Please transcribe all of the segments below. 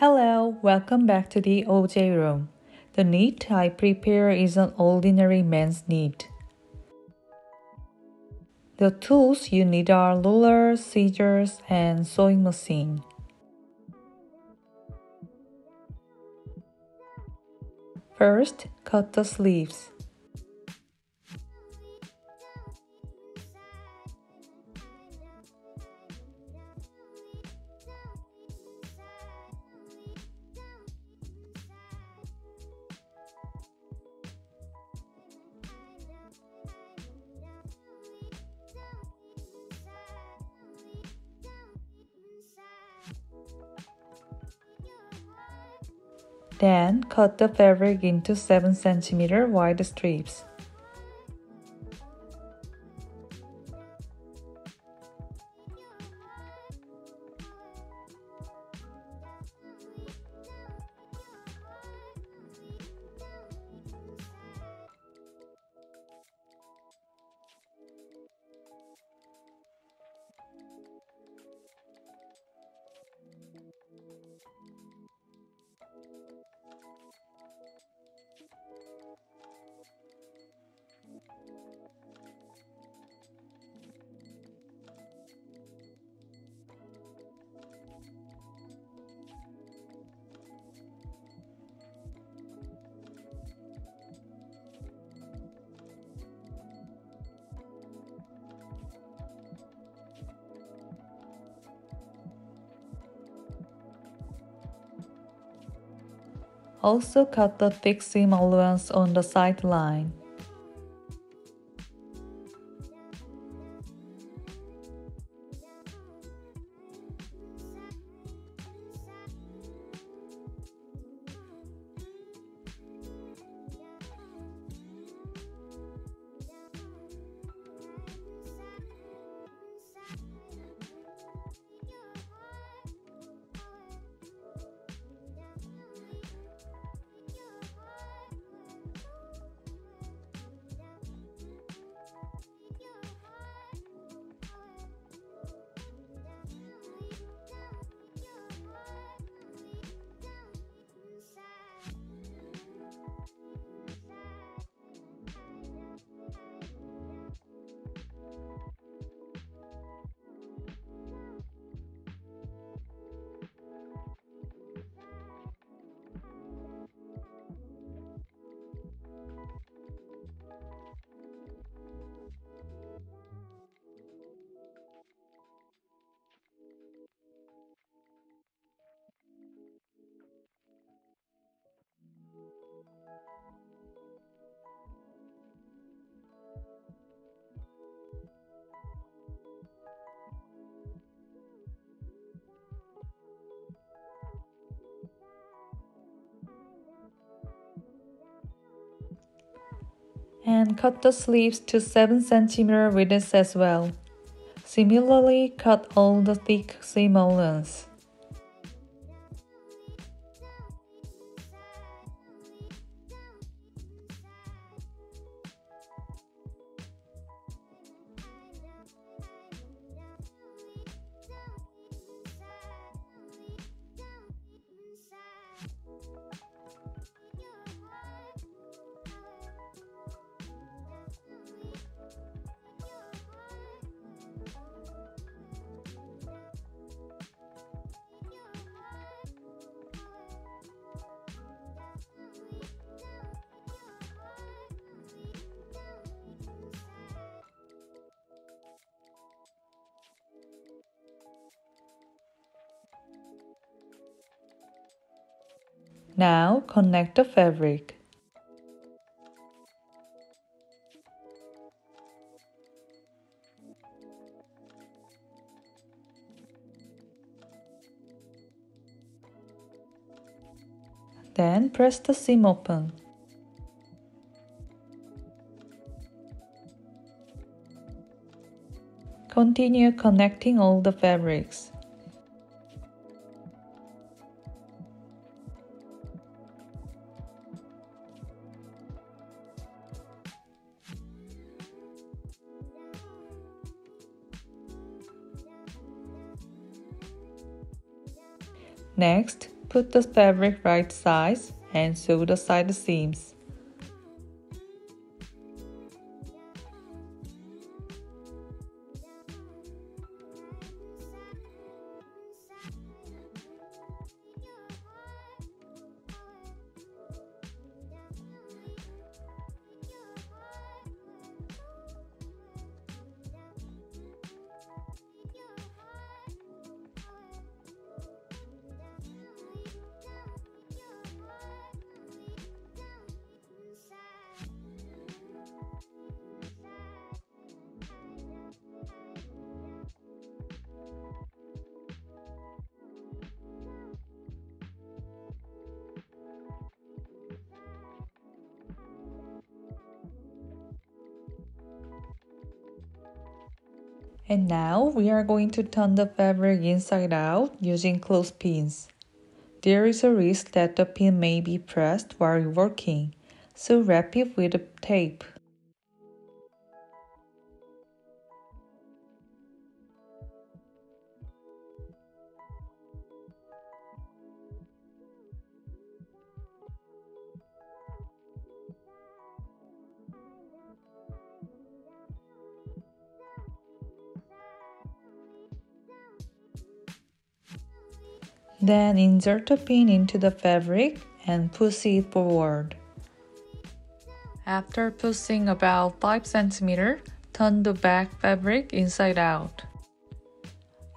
Hello, welcome back to the OJAYROOM. The knit I prepare is an ordinary men's knit. The tools you need are ruler, scissors, and sewing machine. First, cut the sleeves. Then cut the fabric into 7 cm wide strips. Also cut the thick seam allowance on the side and cut the sleeves to 7 cm width as well. Similarly, cut all the thick seam allowance. Now connect the fabric. Then press the seam open. Continue connecting all the fabrics. Next, put the fabric right size and sew the side seams. And now we are going to turn the fabric inside out using clothespins. There is a risk that the pin may be pressed while working, so wrap it with tape. Then insert the pin into the fabric and push it forward. After pushing about 5 cm, turn the back fabric inside out.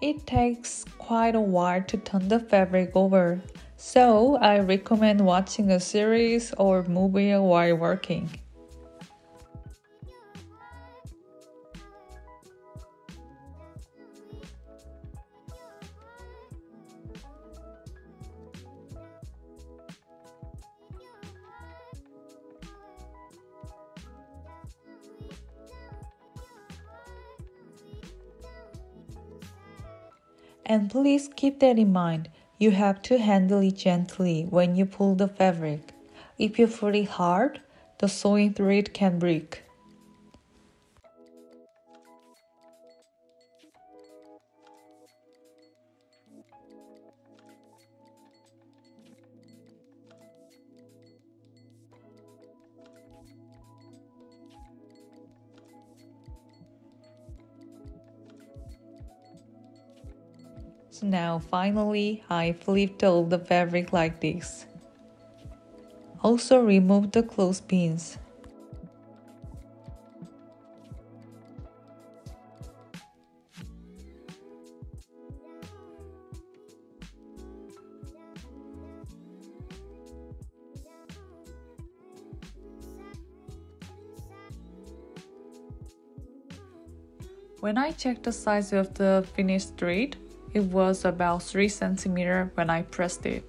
It takes quite a while to turn the fabric over, so I recommend watching a series or movie while working. And please keep that in mind. You have to handle it gently when you pull the fabric. If you pull it hard, the sewing thread can break. Now finally I flipped all the fabric like this. Also remove the clothespins. When I checked the size of the finished thread, it was about 3 cm when I pressed it.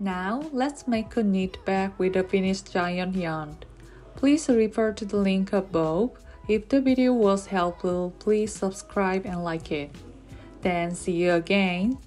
Now, let's make a knit bag with a finished giant yarn. Please refer to the link above. If the video was helpful, please subscribe and like it. Then see you again.